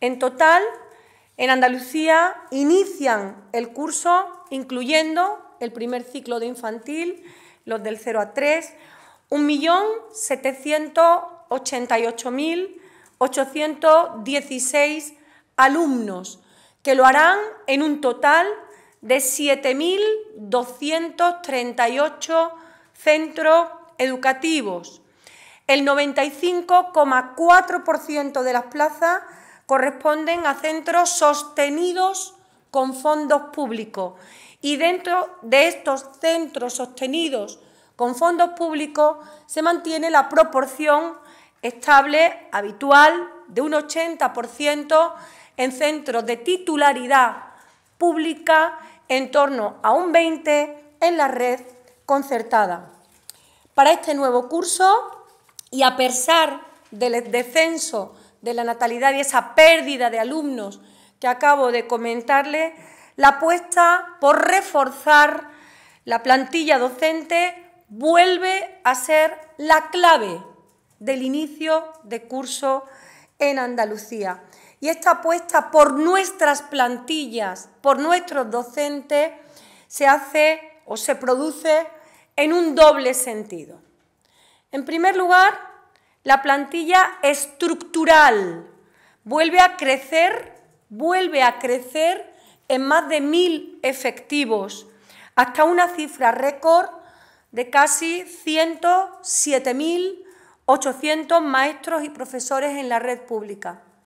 En total, en Andalucía inician el curso, incluyendo el primer ciclo de infantil, los del 0 a 3, 1.788.816 alumnos, que lo harán en un total de 7.238 centros educativos. El 95,4% de las plazas corresponden a centros sostenidos con fondos públicos y dentro de estos centros sostenidos con fondos públicos se mantiene la proporción estable, habitual, de un 80% en centros de titularidad pública, en torno a un 20% en la red concertada. Para este nuevo curso, y a pesar del descenso de la natalidad y esa pérdida de alumnos que acabo de comentarle, la apuesta por reforzar la plantilla docente vuelve a ser la clave del inicio de curso en Andalucía. Y esta apuesta por nuestras plantillas, por nuestros docentes, se hace o se produce en un doble sentido. En primer lugar, la plantilla estructural vuelve a crecer, vuelve a crecer en más de mil efectivos, hasta una cifra récord de casi 107.800 maestros y profesores en la red pública.